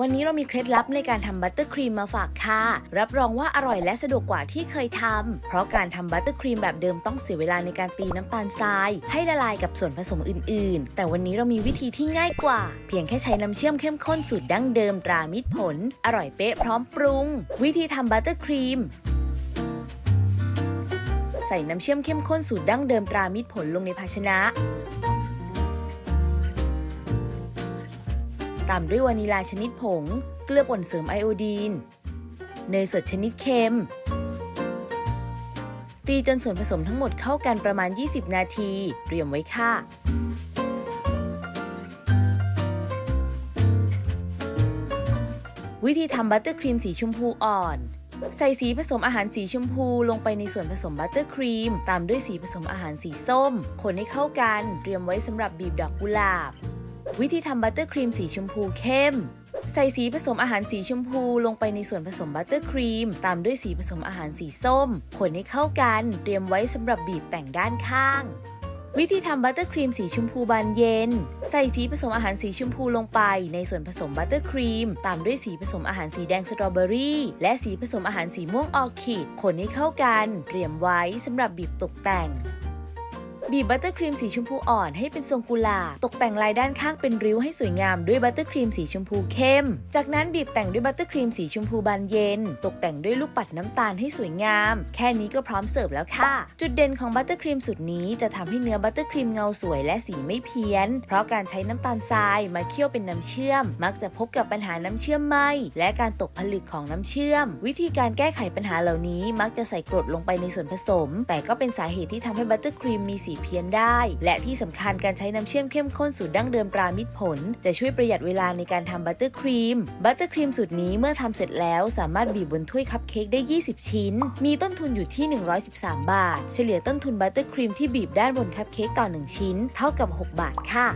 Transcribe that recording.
วันนี้เรามีเคล็ดลับในการทำบัตเตอร์ครีมมาฝากค่ะ รับรองว่าอร่อยและสะดวกกว่าที่เคยทำ เพราะการทำบัตเตอร์ครีมแบบเดิมต้องเสียเวลาในการตีน้ำตาลทราย ให้ละลายกับส่วนผสมอื่น ๆ แต่วันนี้เรามีวิธีที่ง่ายกว่า เพียงแค่ใช้น้ำเชื่อมเข้มข้นสูตรดั้งเดิมตรามิตรผล อร่อยเป๊ะพร้อมปรุง วิธีทำบัตเตอร์ครีมใส่น้ำเชื่อมเข้มข้นสูตรดั้งเดิมตรามิตรผลลงในภาชนะ ตามด้วยวานิลลาชนิดผง เกลือป่นเสริมไอโอดีน เนยสดชนิดเค็ม ตีจนส่วนผสมทั้งหมดเข้ากันประมาณ 20 นาที เตรียมไว้ค่ะ วิธีทำบัตเตอร์ครีมสีชมพูอ่อนใส่สีผสมอาหารสีชมพูลงไปในส่วนผสมบัตเตอร์ครีม ตามด้วยสีผสมอาหารสีส้ม คนให้เข้ากัน เตรียมไว้สำหรับบีบดอกกุหลาบ วิธีทำบัตเตอร์ครีมสีชมพูเข้ม ใส่สีผสมอาหารสีชมพูลงไปในส่วนผสมบัตเตอร์ครีม ตามด้วยสีผสมอาหารสีส้ม คนให้เข้ากัน เตรียมไว้สำหรับบีบแต่งด้านข้าง วิธีทำบัตเตอร์ครีมสีชมพูบานเย็น ใส่สีผสมอาหารสีชมพูลงไปในส่วนผสมบัตเตอร์ครีม ตามด้วยสีผสมอาหารสีแดงสตรอเบอรี่ และสีผสมอาหารสีม่วงออคิด คนให้เข้ากัน เตรียมไว้สำหรับบีบตกแต่ง บีบบัตเตอร์ครีมสีชมพูอ่อนให้เป็นทรงกุหลาบ ตกแต่งลายด้านข้างเป็นริ้วให้สวยงามด้วยบัตเตอร์ครีมสีชมพูเข้ม จากนั้นบีบแต่งด้วยบัตเตอร์ครีมสีชมพูบานเย็น ตกแต่งด้วยลูกปัดน้ำตาลให้สวยงาม แค่นี้ก็พร้อมเสิร์ฟแล้วค่ะ จุดเด่นของบัตเตอร์ครีมสูตรนี้จะทำให้เนื้อบัตเตอร์ครีมเงาสวยและสีไม่เพี้ยน เพราะการใช้น้ำตาลทรายมาเคี่ยวเป็นน้ำเชื่อม มักจะพบกับปัญหาน้ำเชื่อมไหม้และการตกผลึกของน้ำเชื่อม วิธีการแก้ไขปัญหาเหล่านี้มักจะใส่กรดลงไปในส่วนผสม แต่ก็เป็นสาเหตุที่ทำให้บัตเตอร์ครีมมีสีเพี้ยนได้ และที่สำคัญการใช้น้ำเชื่อมเข้มข้นสูตรดั้งเดิมตรามิตรผล จะช่วยประหยัดเวลาในการทำบัตเตอร์ครีม บัตเตอร์ครีมสูตรนี้เมื่อทำเสร็จแล้วสามารถบีบบนถ้วยคัพเค้กได้ 20 ชิ้น มีต้นทุนอยู่ที่ 113 บาท เฉลี่ยต้นทุนบัตเตอร์ครีมที่บีบด้านบนคัพเค้กต่อ 1 ชิ้น เท่ากับ 6 บาทค่ะ